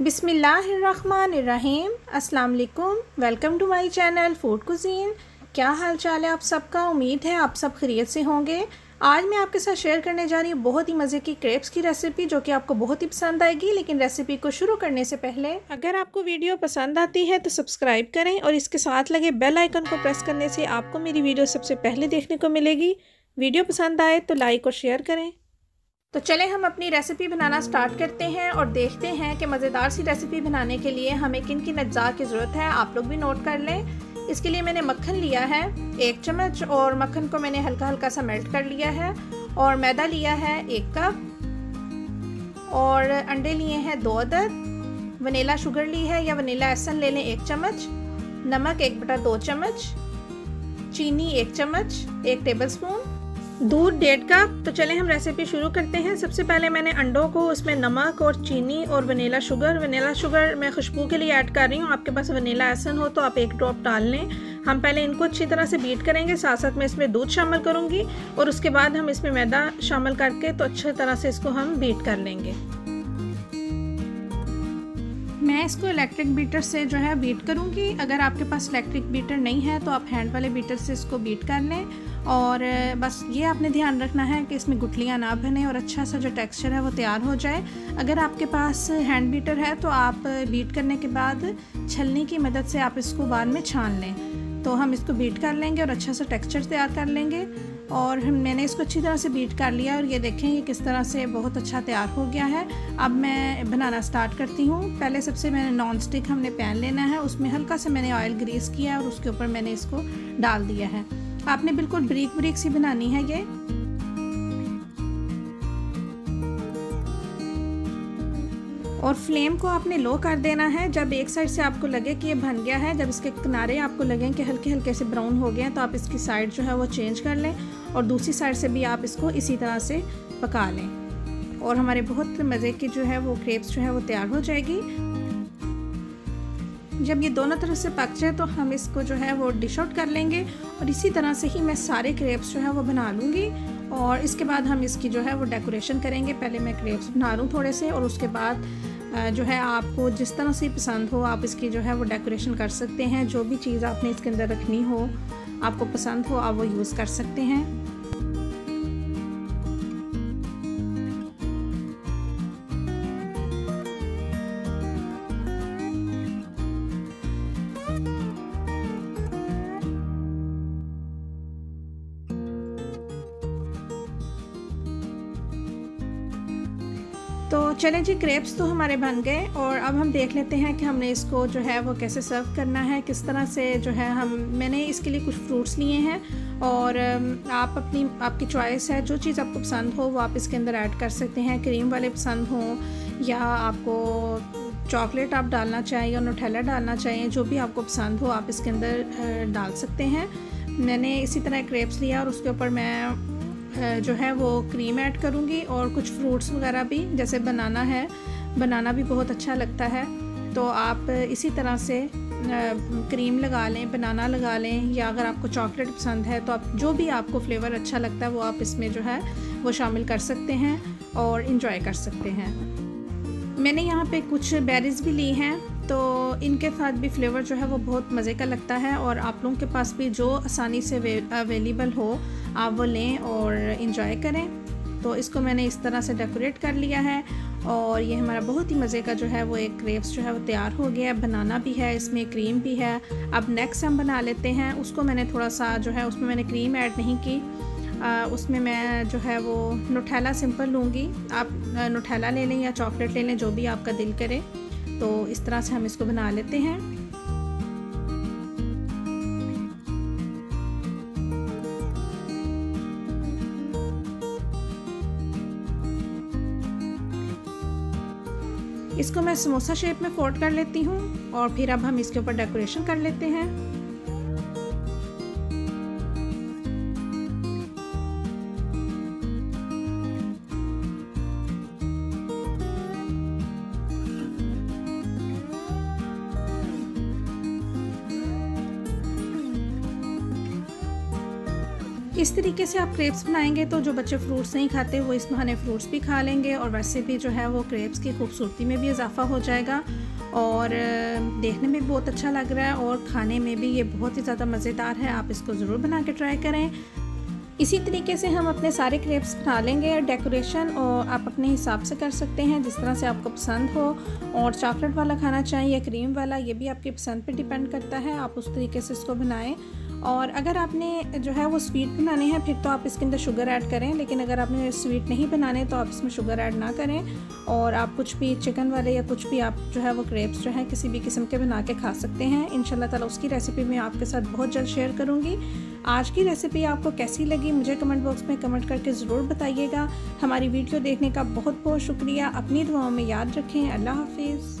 बिसमीम अस्सलाम वालेकुम welcome to my channel food cuisine. क्या हाल चाल है आप सबका? उम्मीद है आप सब खरीत से होंगे। आज मैं आपके साथ शेयर करने जा रही हूँ बहुत ही मज़े की क्रेप्स की रेसिपी जो कि आपको बहुत ही पसंद आएगी, लेकिन रेसिपी को शुरू करने से पहले अगर आपको वीडियो पसंद आती है तो सब्सक्राइब करें और इसके साथ लगे बेल आइकन को प्रेस करने से आपको मेरी वीडियो सबसे पहले देखने को मिलेगी। वीडियो पसंद आए तो लाइक और शेयर करें। तो चले, हम अपनी रेसिपी बनाना स्टार्ट करते हैं और देखते हैं कि मज़ेदार सी रेसिपी बनाने के लिए हमें किन किन अज्जा की ज़रूरत है। आप लोग भी नोट कर लें। इसके लिए मैंने मक्खन लिया है, एक चम्मच, और मक्खन को मैंने हल्का हल्का सा मेल्ट कर लिया है, और मैदा लिया है एक कप, और अंडे लिए हैं दो अदद, वनीला शुगर ली है या वनीला एसन ले लें एक चम्मच, नमक एक बटा दो चम्मच, चीनी एक चम्मच, एक टेबल स्पून दूध डेढ़ कप तो चले, हम रेसिपी शुरू करते हैं। सबसे पहले मैंने अंडों को, उसमें नमक और चीनी और वनीला शुगर वनीला शुगर मैं खुशबू के लिए ऐड कर रही हूँ। आपके पास वनीला एसन हो तो आप एक ड्रॉप डाल लें। हम पहले इनको अच्छी तरह से बीट करेंगे। साथ साथ मैं इसमें दूध शामिल करूँगी। और उसके बाद हम इसमें मैदा शामिल करके तो अच्छी तरह से इसको हम बीट कर लेंगे। मैं इसको इलेक्ट्रिक बीटर से जो है बीट करूँगी। अगर आपके पास इलेक्ट्रिक बीटर नहीं है तो आप हैंड वाले बीटर से इसको बीट कर लें। और बस ये आपने ध्यान रखना है कि इसमें गुटलियाँ ना बने और अच्छा सा जो टेक्सचर है वो तैयार हो जाए। अगर आपके पास हैंड बीटर है तो आप बीट करने के बाद छलनी की मदद से आप इसको बाद में छान लें। तो हम इसको बीट कर लेंगे और अच्छा सा टेक्सचर तैयार कर लेंगे। और मैंने इसको अच्छी तरह से बीट कर लिया और ये देखें ये किस तरह से बहुत अच्छा तैयार हो गया है। अब मैं बनाना स्टार्ट करती हूँ। पहले सबसे मैंने नॉन स्टिक हमने पैन लेना है। उसमें हल्का सा मैंने ऑयल ग्रीस किया और उसके ऊपर मैंने इसको डाल दिया है। आपने बिल्कुल ब्रीक ब्रीक सी बनानी है ये। और फ्लेम को आपने लो कर देना है। जब एक साइड से आपको लगे कि ये बन गया है, जब इसके किनारे आपको लगे कि हल्के हल्के से ब्राउन हो गए हैं तो आप इसकी साइड जो है वो चेंज कर लें और दूसरी साइड से भी आप इसको इसी तरह से पका लें। और हमारे बहुत मज़े की जो है वो क्रेप्स जो है वो तैयार हो जाएगी। जब ये दोनों तरफ़ से पक जाए तो हम इसको जो है वो डिश आउट कर लेंगे और इसी तरह से ही मैं सारे क्रेप्स जो है वो बना लूँगी। और इसके बाद हम इसकी जो है वो डेकोरेशन करेंगे। पहले मैं क्रेप्स बना लूँ थोड़े से और उसके बाद जो है आपको जिस तरह से पसंद हो आप इसकी जो है वो डेकोरेशन कर सकते हैं। जो भी चीज़ आपने इसके अंदर रखनी हो, आपको पसंद हो आप वो यूज़ कर सकते हैं। तो चलें जी क्रेप्स तो हमारे बन गए और अब हम देख लेते हैं कि हमने इसको जो है वो कैसे सर्व करना है, किस तरह से जो है हम, मैंने इसके लिए कुछ फ्रूट्स लिए हैं और आप अपनी, आपकी चॉइस है, जो चीज़ आपको पसंद हो वो आप इसके अंदर ऐड कर सकते हैं। क्रीम वाले पसंद हों या आपको चॉकलेट आप डालना चाहें या नोटेला डालना चाहिए जो भी आपको पसंद हो आप इसके अंदर डाल सकते हैं। मैंने इसी तरह क्रेप्स लिया और उसके ऊपर मैं जो है वो क्रीम ऐड करूँगी और कुछ फ्रूट्स वगैरह भी, जैसे बनाना है बनाना भी बहुत अच्छा लगता है। तो आप इसी तरह से क्रीम लगा लें बनाना लगा लें, या अगर आपको चॉकलेट पसंद है तो आप, जो भी आपको फ्लेवर अच्छा लगता है, वो आप इसमें जो है, वो शामिल कर सकते हैं और इन्जॉय कर सकते हैं। मैंने यहाँ पे कुछ बेरीज़ भी ली हैं। तो इनके साथ भी फ्लेवर जो है वो बहुत मज़े का लगता है और आप लोगों के पास भी जो आसानी से अवेलेबल हो आप वो लें और इन्जॉय करें। तो इसको मैंने इस तरह से डेकोरेट कर लिया है और ये हमारा बहुत ही मज़े का जो है वो एक क्रेप्स जो है वो तैयार हो गया है। बनाना भी है इसमें क्रीम भी है। अब नेक्स्ट हम बना लेते हैं। उसको मैंने थोड़ा सा जो है उसमें मैंने क्रीम ऐड नहीं की। आ, उसमें मैं जो है वो नुठैला सिंपल लूँगी। आप नुठैला ले लें या चॉकलेट ले लें जो भी आपका दिल करे। तो इस तरह से हम इसको बना लेते हैं। इसको मैं समोसा शेप में फोल्ड कर लेती हूँ और फिर अब हम इसके ऊपर डेकोरेशन कर लेते हैं। इस तरीके से आप क्रेप्स बनाएँगे तो जो बच्चे फ्रूट्स नहीं खाते, वो इस बहाने फ्रूट्स भी खा लेंगे और वैसे भी जो है वो क्रेप्स की खूबसूरती में भी इजाफा हो जाएगा। और देखने में बहुत अच्छा लग रहा है और खाने में भी ये बहुत ही ज़्यादा मज़ेदार है। आप इसको ज़रूर बना के ट्राई करें। इसी तरीके से हम अपने सारे क्रेप्स बना लेंगे। डेकोरेशन और आप अपने हिसाब से कर सकते हैं, जिस तरह से आपको पसंद हो। और चॉकलेट वाला खाना चाहें या क्रीम वाला, ये भी आपकी पसंद पे डिपेंड करता है। आप उस तरीके से इसको बनाएँ। और अगर आपने जो है वो स्वीट बनाने हैं, फिर तो आप इसके अंदर शुगर ऐड करें, लेकिन अगर आपने स्वीट नहीं बनाने तो आप इसमें शुगर ऐड ना करें और आप कुछ भी चिकन वाले या कुछ भी आप जो है वो क्रेप्स जो है, किसी भी किस्म के बना के खा सकते हैं। इन ताला उसकी रेसिपी मैं आपके साथ बहुत जल्द शेयर करूँगी। आज की रेसिपी आपको कैसी लगी, मुझे कमेंट बॉक्स में कमेंट करके ज़रूर बताइएगा। हमारी वीडियो देखने का बहुत बहुत शुक्रिया। अपनी दुआओं में याद रखें। अल्लाह हाफिज़।